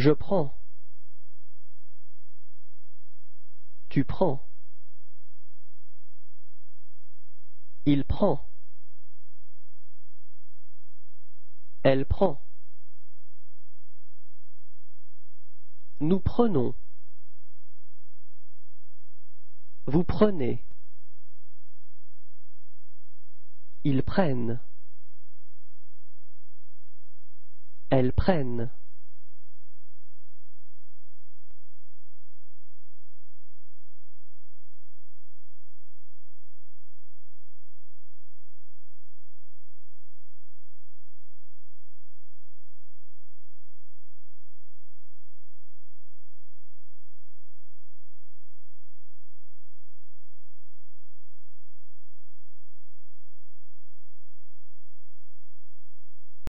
Je prends. Tu prends. Il prend. Elle prend. Nous prenons. Vous prenez. Ils prennent. Elles prennent.